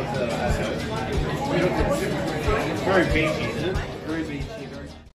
of the. Uh, it's very baby, isn't it?